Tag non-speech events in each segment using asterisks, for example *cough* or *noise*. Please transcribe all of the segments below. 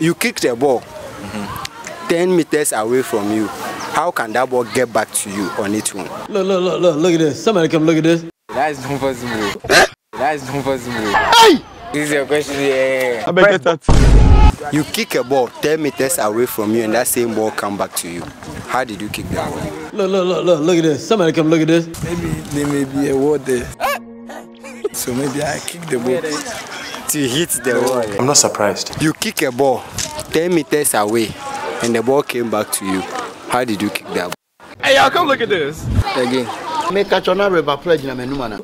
You kick the ball 10 meters away from you. How can that ball get back to you on its own? Look, look, look, look, look at this. Somebody come look at this. That is not possible. That is not possible. Hey! This is your question. Yeah. I beg that. You kick a ball 10 meters away from you and that same ball come back to you. How did you kick the ball? Look, look, look, look, look at this. Somebody come look at this. Maybe there may be a word there. So maybe I kick the ball. To hit the ball. I'm not surprised. You kick a ball 10 meters away and the ball came back to you. How did you kick that ball? Hey, y'all, come look at this. Again. Make a chona river pledge na menu mana.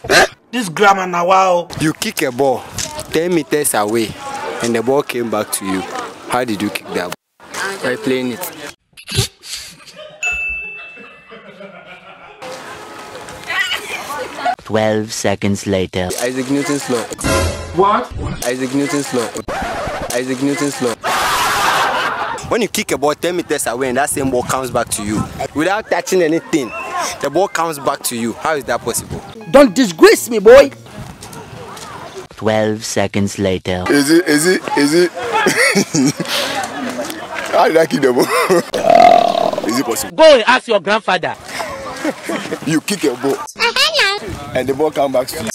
This grammar now, wow. You kick a ball 10 meters away and the ball came back to you. How did you kick that ball? By playing it. Twelve seconds later. Isaac Newton's law. What? Isaac Newton's law. Isaac Newton's law. When you kick a ball 10 meters away and that same ball comes back to you without touching anything, the ball comes back to you. How is that possible? Don't disgrace me, boy. Twelve seconds later. Is it, is it, is it? *laughs* How did I kick the ball? *laughs* is it possible? Go and ask your grandfather. *laughs* You kick a ball and the ball come back to you.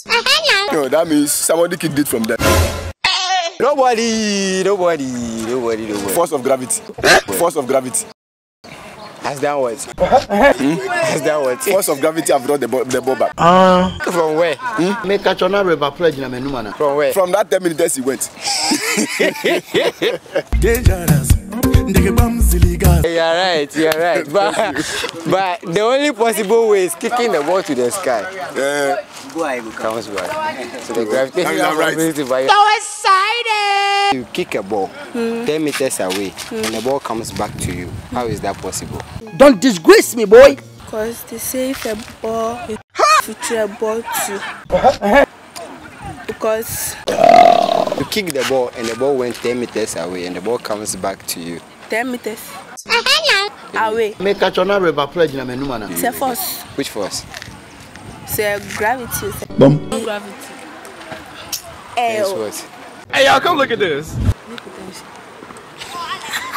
No, that means somebody kicked it from there. Nobody, nobody, nobody, nobody. Force of gravity. Force of gravity. That what? Has that what? Force of gravity have brought the ball, the ball back. From where? Make a chona river pledge mana. From where? From that 10 minutes he went. *laughs* You're right, you're right. *laughs* But, but the only possible way is kicking the ball to the sky. Uh, Comes back. So the gravitational You're right. So excited! you kick a ball 10 meters away and the ball comes back to you. How is that possible? Don't disgrace me, boy. Because they say if a ball is future ball too. Because You kick the ball and the ball went 10 meters away and the ball comes back to you. 10 meters away. Make a river pledge na menu mana. It's a force. Which force? It's a gravity. It's a Bum. gravity. Yes, Eh, what? Hey, y'all, come look at this.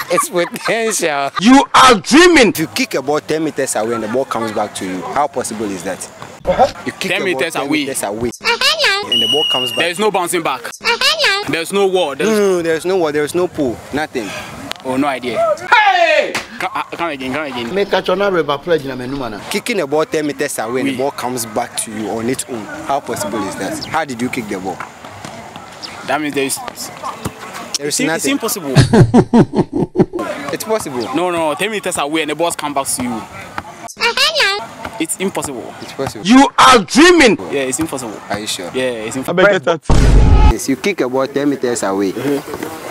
It's potential. You are dreaming. If you kick a ball 10 meters away and the ball comes back to you, how possible is that? You kick 10 the ball meters 10 away. meters away and the ball comes back. There's no bouncing back. There's no wall. no, There's no, no, there's no wall, there's no pool, nothing. Oh, no idea. Hey! Come, uh, come again, come again. Make a chona river pledge na menu mana. Kicking the ball 10 meters away and the ball comes back to you on its own. How possible is that? How did you kick the ball? That means there's. There's It's, it's impossible. *laughs* It's possible. no, no, 10 meters away and the ball comes back to you. It's impossible. It's possible. You are dreaming. Yeah, it's impossible. Are you sure? Yeah, it's impossible. I impossible. beg that. Yes, you kick a ball 10 meters away.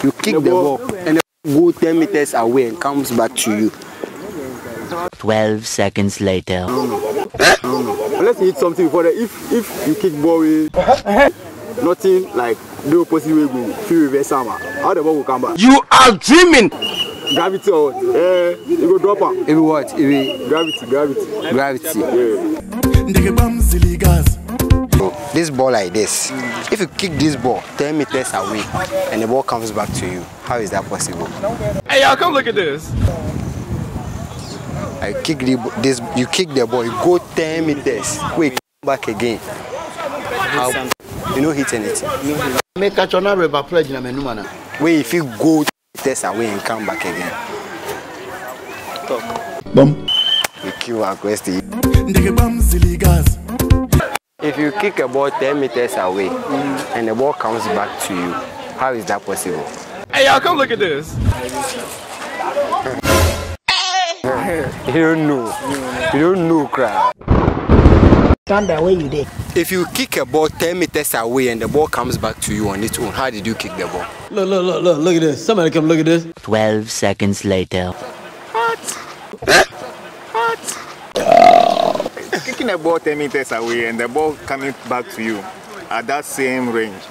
You kick the ball and the ball go 10 meters away and comes back to you. Twelve seconds later. Unless you hit something before that, if if you kick ball with nothing like the opposite way go feel reverse hammer, how the ball will come back? You are dreaming. Gravity or? Eh, you go drop am. If what? If it- Gravity, gravity. gravity. Yeah. This ball like this. If you kick this ball 10 meters away and the ball comes back to you, how is that possible? Hey, y'all, come look at this. I kick the, this, you kick the ball, you go 10 meters, wait, come back again. How, you know hit anything. Make a chona river pledge na menu mana. Wait, if you go 10 meters away and come back again. Bum. You kill one question. If you kick a ball 10 meters away mm. and the ball comes back to you, how is that possible? Hey, y'all, come look at this. *laughs* You don't know. You don't know, crap. Stand where you there. If you kick a ball 10 meters away and the ball comes back to you on its own, how did you kick the ball? Look, look, look, look, look at this. Somebody come look at this. Twelve seconds later. *laughs* Kicking a ball 10 meters away and the ball coming back to you at that same range.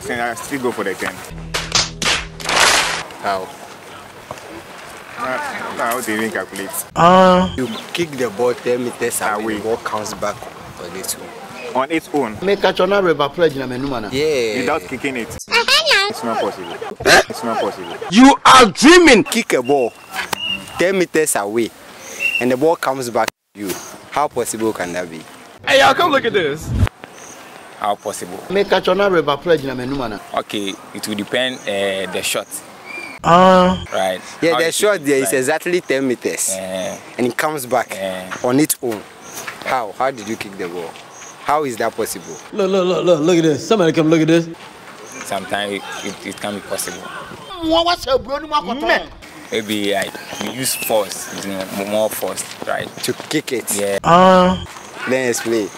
So I still go for the 10. How? Uh, how do you even calculate? You kick the ball 10 meters away, Away. the ball comes back on its own. on its own Make a chona river pledge na menu mana. Yeah. without kicking it. It's not possible. It's not possible. You are dreaming. Kick a ball 10 meters away and the ball comes back to you. How possible can that be? Hey, y'all, come look at this. How possible? Make a chona river pledge menu mana. Okay, it will depend uh, the shot. Uh, Right. Yeah, How the shot there is exactly 10 meters Uh, and it comes back uh, on its own. How? How did you kick the ball? How is that possible? Look, look, look, look, look at this. Somebody come look at this. sometimes it, it, it can be possible. Mo Maybe like we use force, you know, more force, right? To kick it? Yeah. uh, Then explain.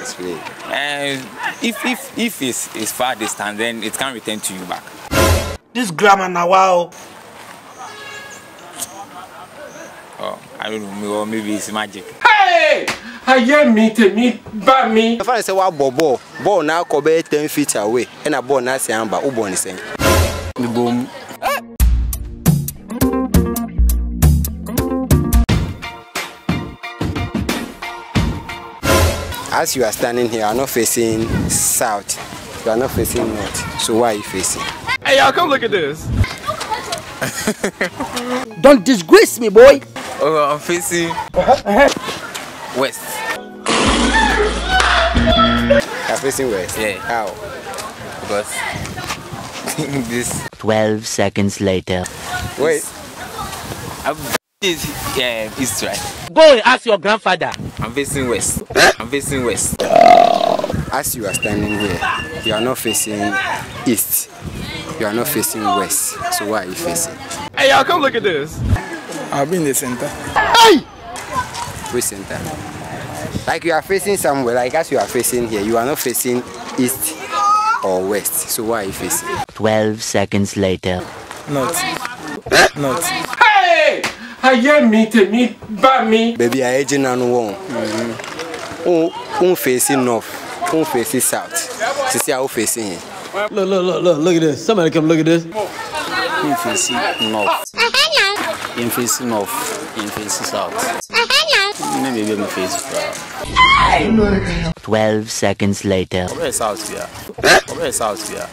Explain. And if if if it's, it's far distance, then it can return to you back. this grammar now, wow. Or I don't know, or maybe it's magic. Hey! Ayé mi tèmi bá mi. The fact say wa ball ball, ball now cover 10 feet away and a ball now say amba, who born is saying? The boom. As you are standing here, you are not facing south. You are not facing north. So why are you facing? Hey, y'all, come look at this. *laughs* Don't disgrace me boy. Oh, I'm facing west. I'm facing west. Yeah. How? Because *laughs* this. 12 seconds later. Wait. I'm this yeah, east right. Go and ask your grandfather. I'm facing west. Eh? I'm facing west. As you are standing here, you are not facing east. You are not facing west. So why are you facing? Hey, y'all, come look at this. I'll be in the center. Hey! Which center? Like you are facing somewhere, like as you are facing here, you are not facing east or west. So why are you facing? 12 seconds later. North. Eh? North. Hey! Ayé meeting tèmi bá mi. Baby, I aging on one. Mm-hmm. Oh, oh, Who facing north? Oh, Who facing south? See how facing here. Look, look, look, look, look at this. Somebody come look at this. In facing north. In facing north. In facing south. Maybe I'm facing south. 12 seconds later. Where south we are? Where south we are?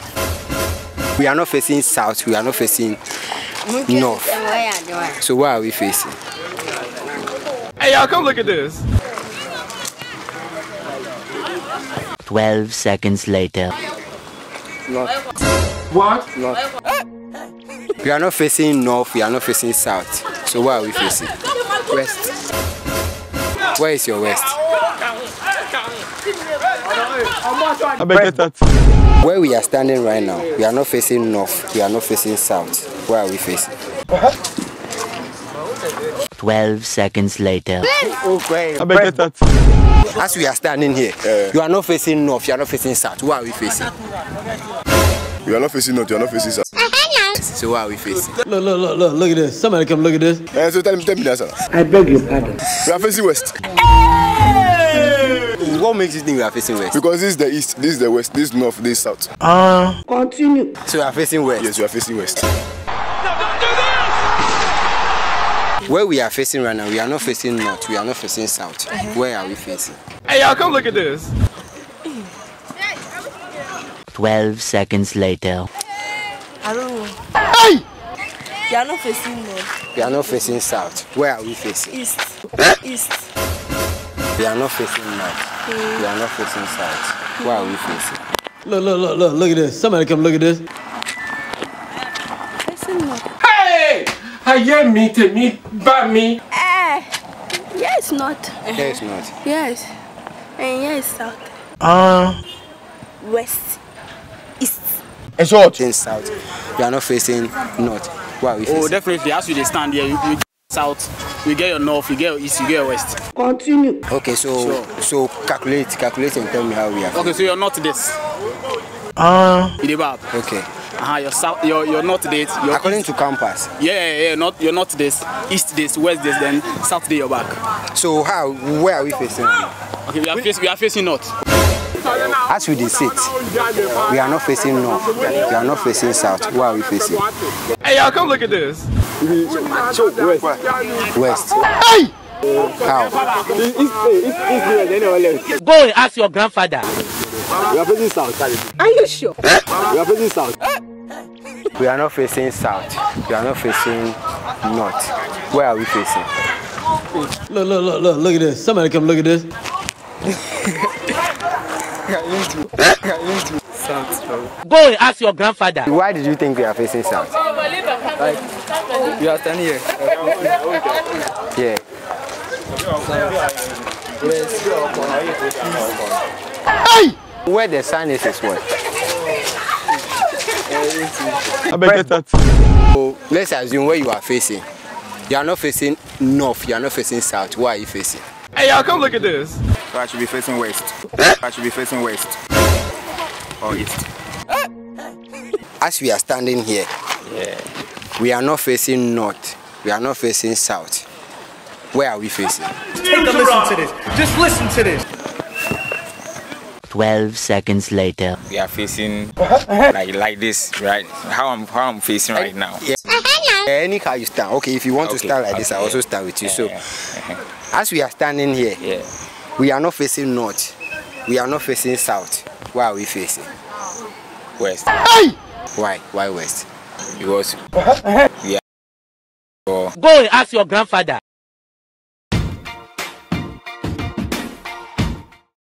We are not facing south, we are not facing north. So why are we facing? Hey, y'all, come look at this. 12 seconds later. What? *laughs* We are not facing north, we are not facing south. So why are we facing? West. Where is your west? I beg that. Where we are standing right now, we are not facing north, we are not facing south. Where are we facing? Uh-huh. 12 seconds later. I beg that. As we are standing here, you are not facing north, you are not facing south. Where are we facing? You are not facing north, you are not facing south. So where are we facing? Look, look, look, look, look at this. Somebody come look at this. Eh, so tell me, tell me that, sir. I beg your pardon. We are facing west. What makes you think we are facing west? Because this is the east, this is the west, this is north, this is south. Uh, Continue. So we are facing west. Yes, we are facing west. Where we are facing right now, we are not facing north, we are not facing south. Uh-huh. Where are we facing? Hey, y'all, come look at this. 12 seconds later. I don't know. Hey! They are not facing north. We are not facing south. Where are we facing? East. East. We are not facing north. Hmm. We are not facing south. Where are we facing? Look, look, look, look, look at this. Somebody come look at this. Ayé mi tèmi bá mi. Eh. Yes, north. Yes, north. Yes. And yes, south. uh, West. East. And short. Facing south. We are not facing north. Are we Oh, facing? definitely. As you dey stand here, you, you south, you get your north, you get your east, you get your west. Continue. Okay, so so calculate, calculate and tell me how we are. Okay, so you're not this. uh, You dey back. Okay. Uh-huh, you're south, you're, you're not this. You're According to compass. Yeah, yeah, yeah, not you're not this, east this, west this, then south day you're back. So how? Where are we facing? Okay, we are facing we are facing north. As we dey sit, we are not facing north. We are not facing south. Where are we facing? Hey, y'all, come look at this. So, west. West. Hey! How? East, east, east, east. Go and ask your grandfather. We are facing south. Are you sure? We are facing south. We are not facing south. We are not facing north. Where are we facing? Look, look, look, look, look at this. Somebody come look at this. Go and ask your grandfather. Why did you think we are facing south? You are standing here. Yeah. Where the sun is is what? I beg that. So let's assume where you are facing. You are not facing north. You are not facing south. Where are you facing? Hey, y'all, come look at this. So I should be facing west. I should be facing west. Or east. As we are standing here, yeah. we are not facing north. We are not facing south. Where are we facing? Take a listen to this. Just listen to this. 12 seconds later. We are facing like like this, right? How I'm how I'm facing right now. Yeah. Any car you stand. Okay, if you want to Okay, stand like this, I also stand with you. So, Yeah, as we are standing here, yeah. we are not facing north. We are not facing south. Where are we facing? West. Why? Why west? Because *laughs* we are Go and ask your grandfather.